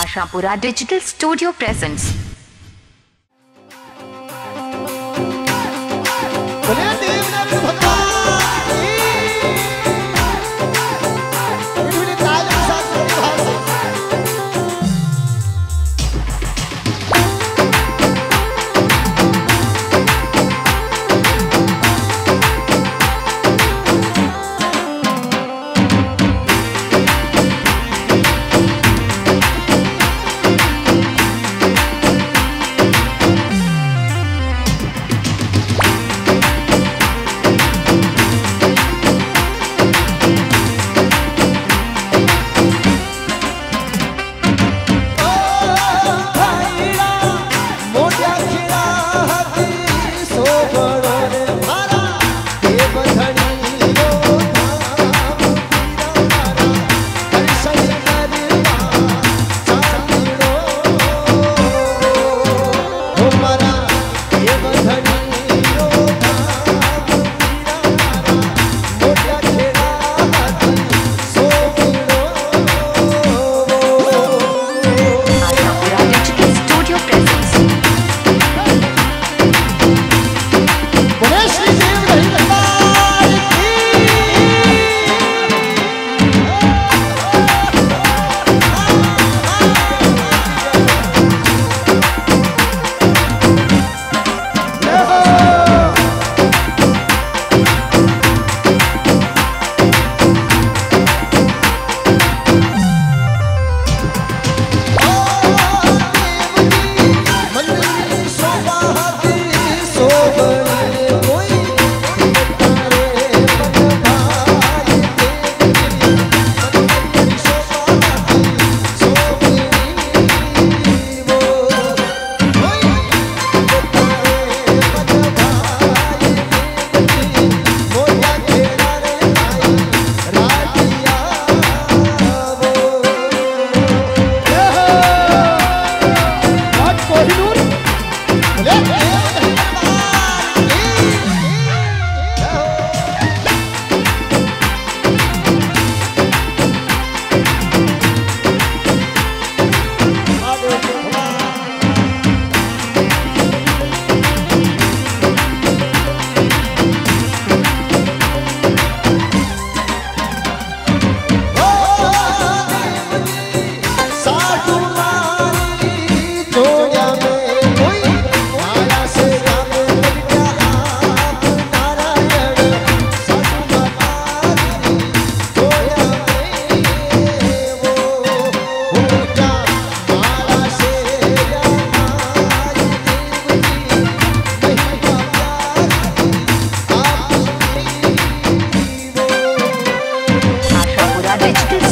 Ashapura digital studio presents bitch.